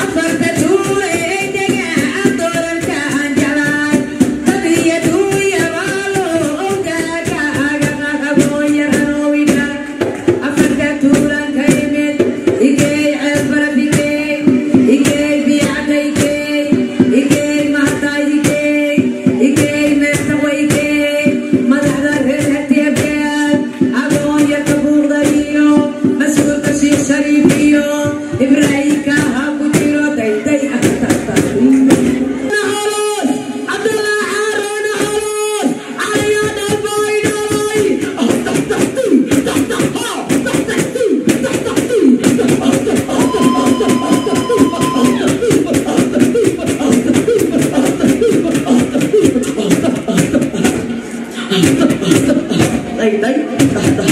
I'm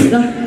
Peter.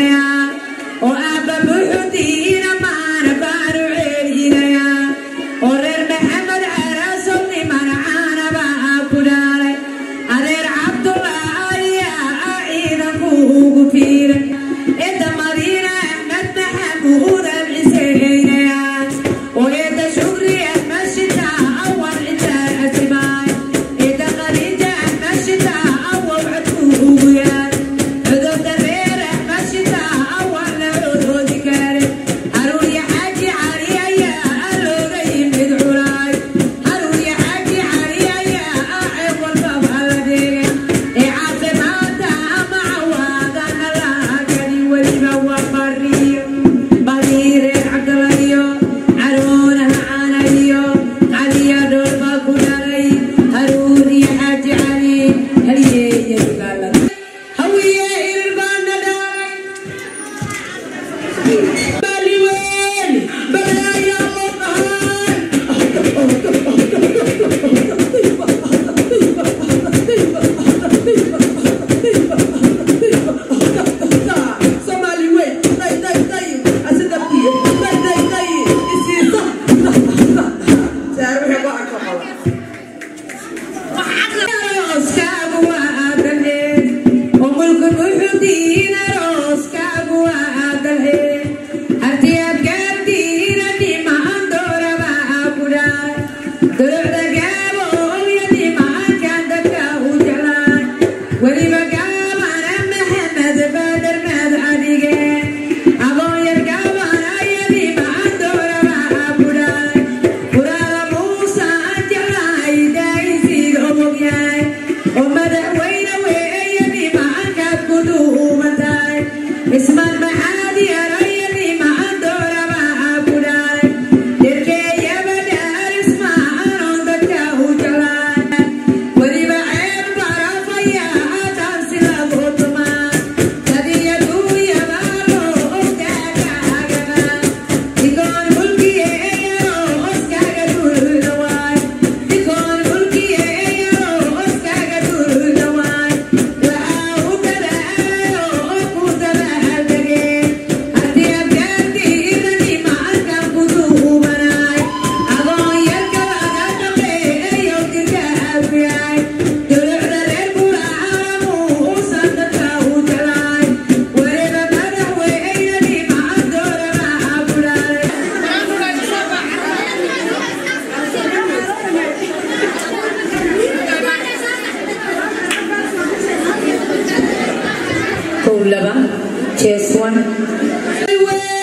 Bulaba, one.